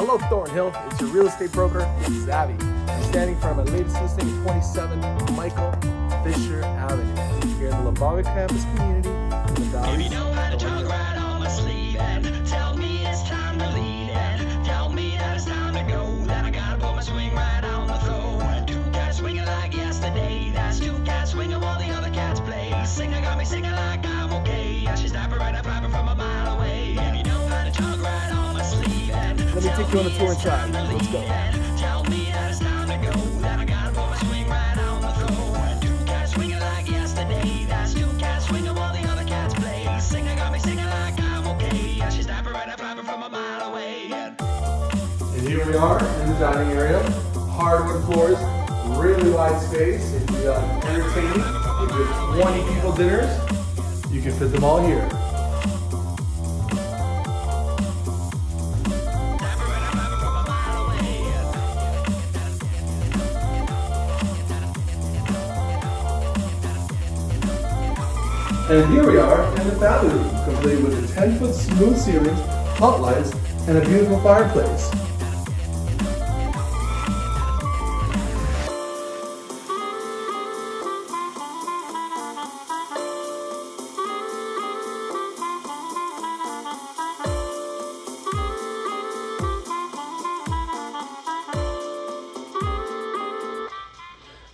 Hello, Thornhill. It's your real estate broker, Zavi. I'm standing for my latest listing at 27 Michael Fisher Avenue here in the Lebovic campus community in the Valley. You know how to talk right on my sleeve and tell me it's time to lead and tell me that it's time to go, that I gotta put my swing right on the throw. Two cats swinging like yesterday, that's two cats swinging while the other cats play. Singer got me singing like I'm okay. I should stop her right up Let me take you on a tour inside. Let's go. And here we are in the dining area. Hardwood floors, really wide space. If you uh, entertaining, if you have 20 people dinners, you can fit them all here. And here we are in the family room, complete with a 10 foot smooth ceiling, hot lights, and a beautiful fireplace.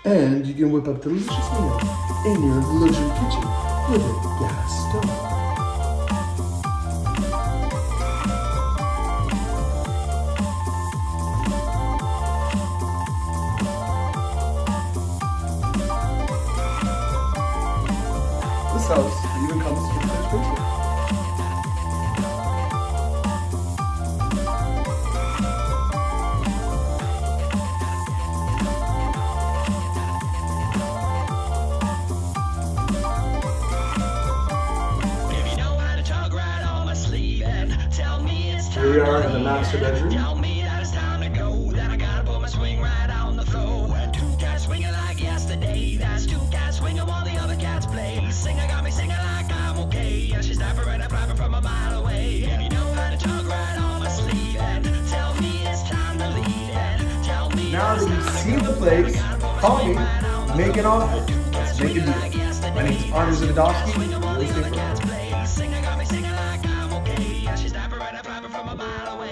And you can whip up delicious meals in your luxury kitchen with a gas stove. House it's time to lead and tell me Now that you've seen the place, call me, make an offer. Let's make a deal. My name is Armin Zavidovskiy, real estate broker. From a mile away.